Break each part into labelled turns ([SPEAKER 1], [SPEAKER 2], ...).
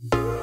[SPEAKER 1] you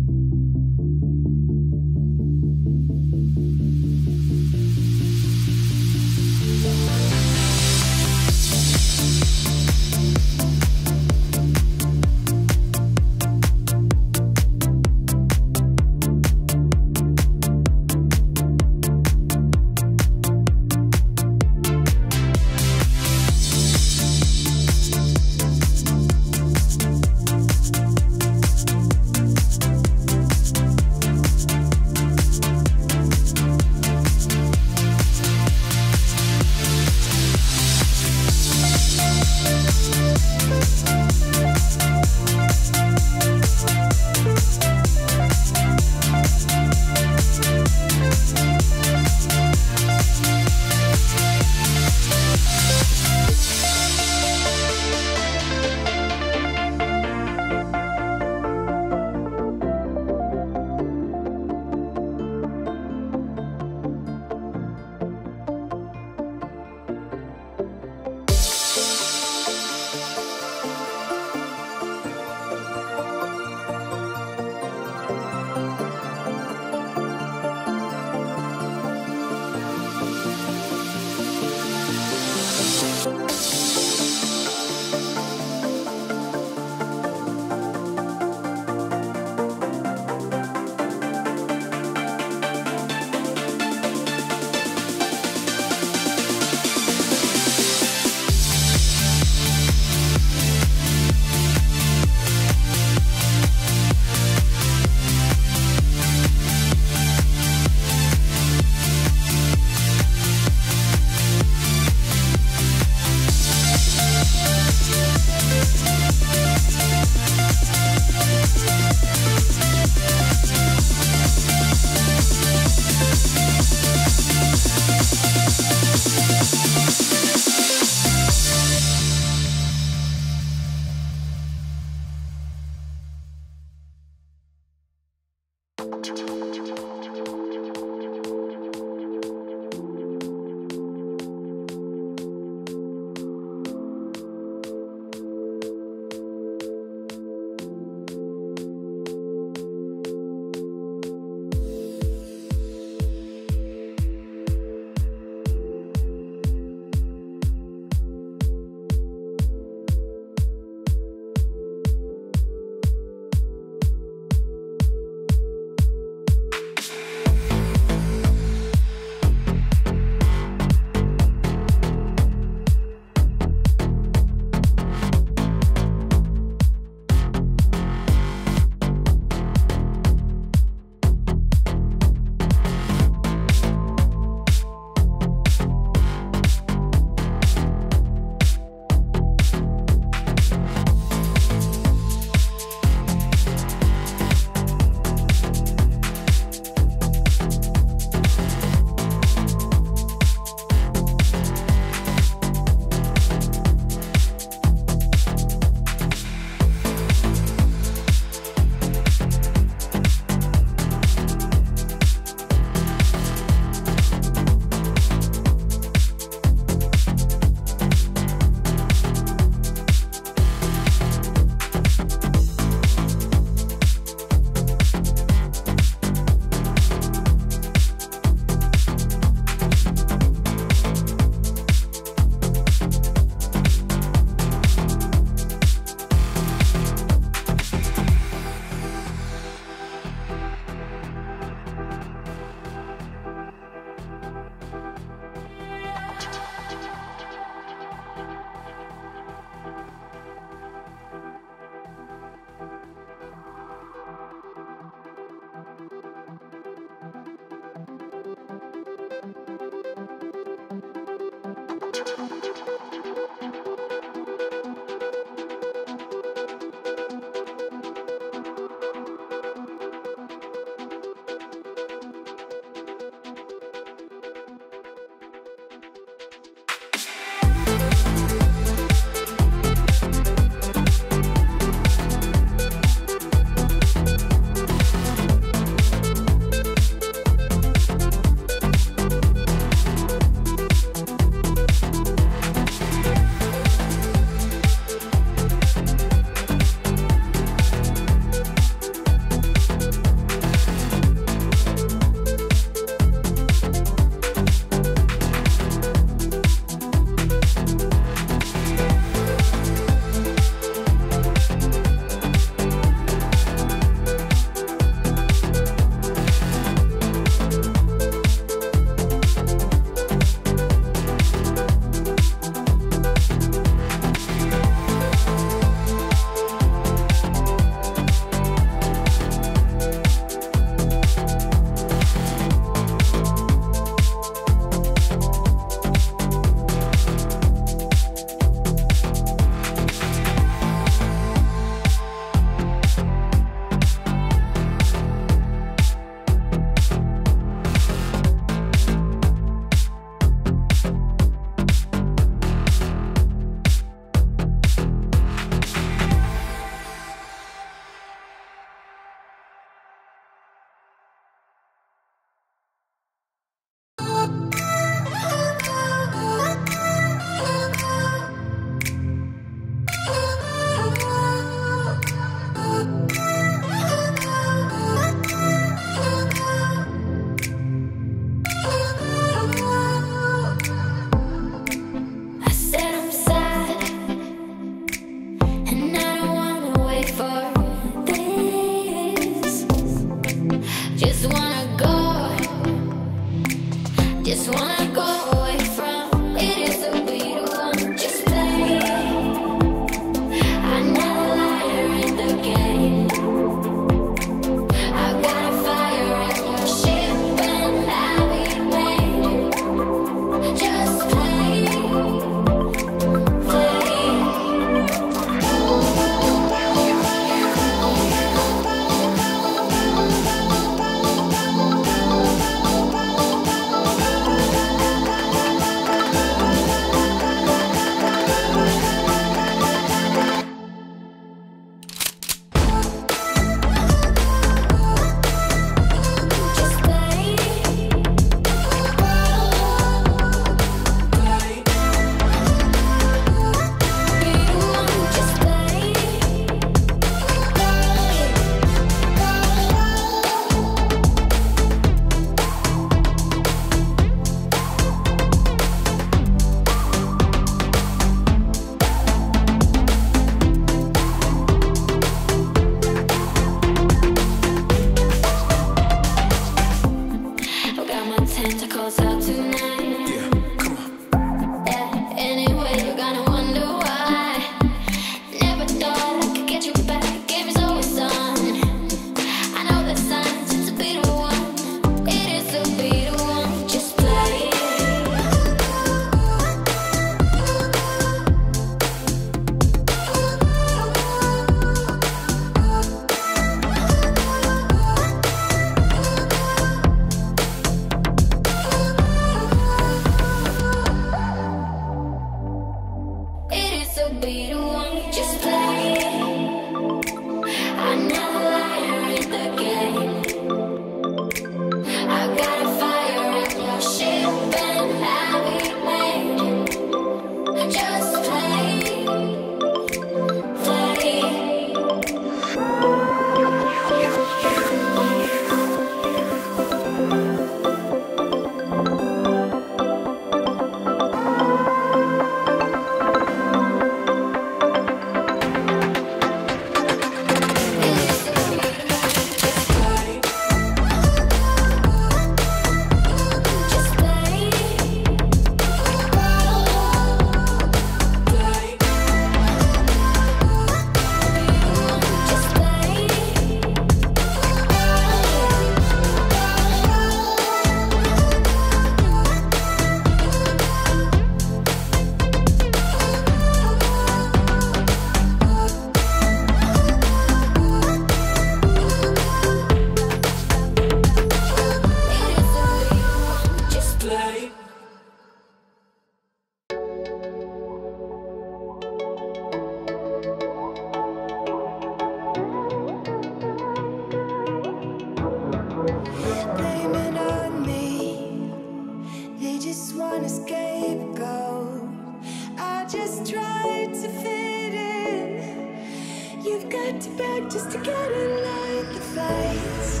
[SPEAKER 1] Just
[SPEAKER 2] tried to fit in. You've got to beg just to get in like the fights,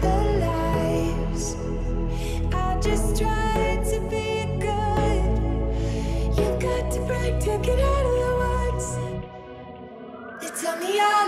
[SPEAKER 2] the lies. I just tried to be good. You've got to break to get out of the woods. They tell me I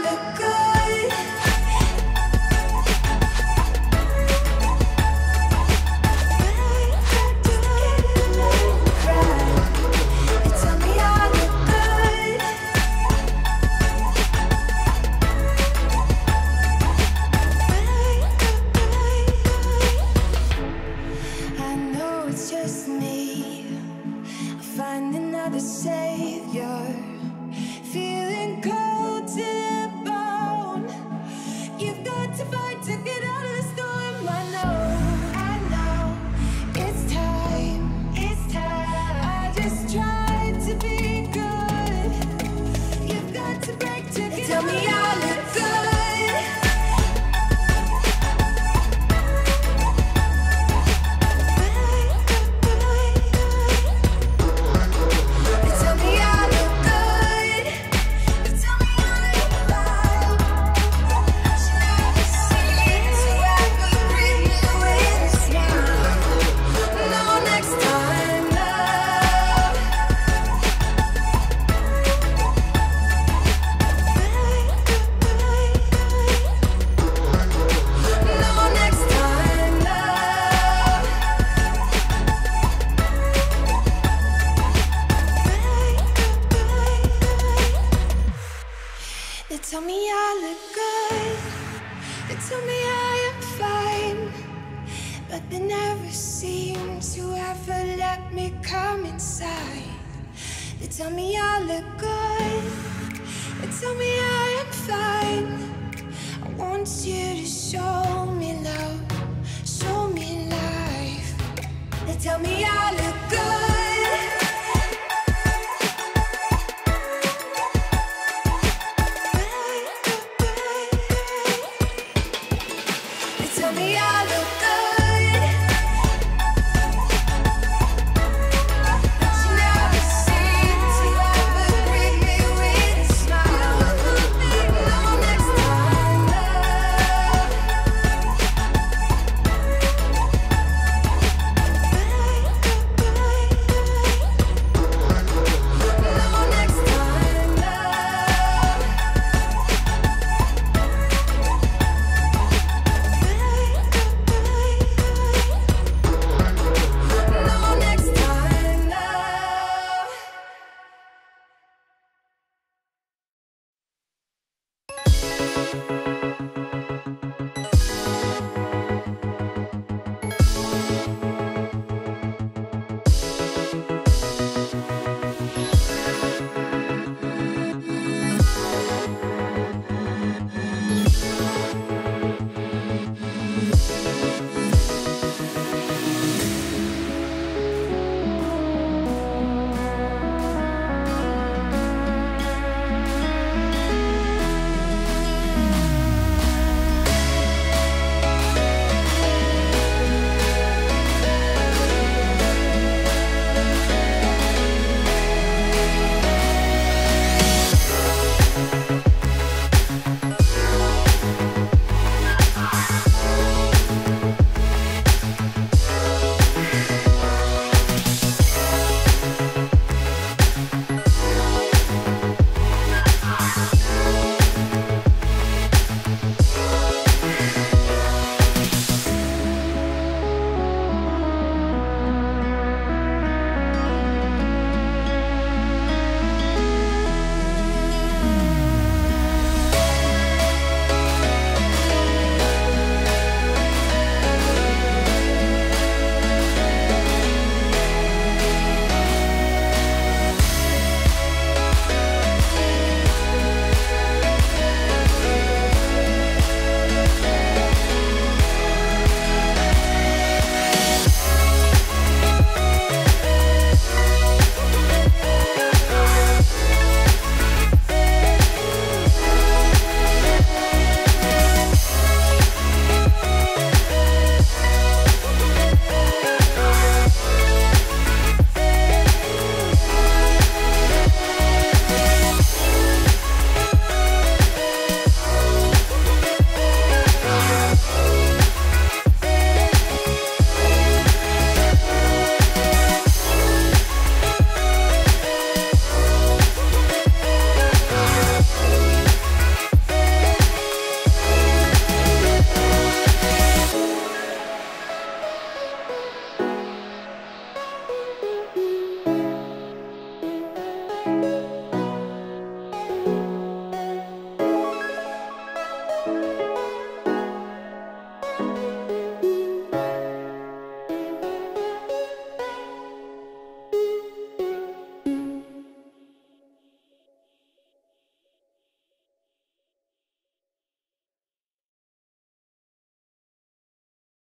[SPEAKER 2] tell me I am fine. But they never seem to ever let me come inside. They tell me I look good. They tell me I am fine. I want you to show me love, show me life. They tell me I look good.